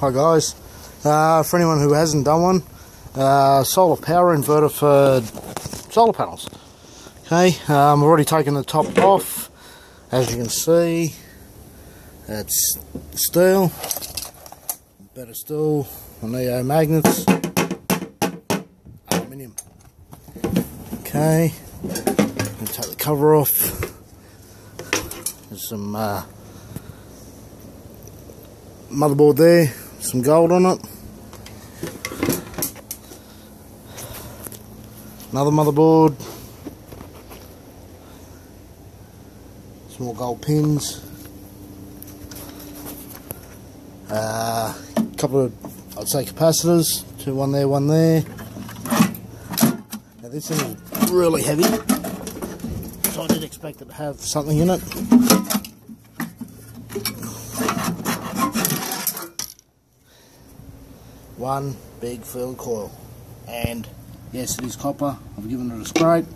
Hi guys. Uh, for anyone who hasn't done one, uh, solar power inverter for solar panels. Okay, um, I've already taken the top off. As you can see, it's steel, better steel, neo magnets, aluminium. Okay, take the cover off. There's some uh, motherboard there, some gold on it. Another motherboard. Some more gold pins. A uh, couple of, I'd say, capacitors. Two, one there, one there. Now this thing is really heavy. So I did expect it to have something in it. One big field coil. And yes it is copper. I've given it a scrape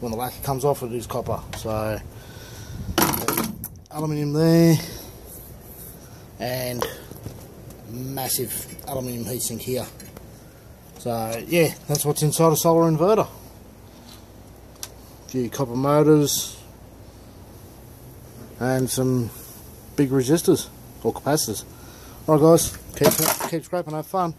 when the lacquer comes off it is copper. So aluminium there. And massive aluminium heatsink here. So yeah that's what's inside a solar inverter. A few copper motors. And some big resistors or capacitors. Alright guys. Keep, keep scraping. Have fun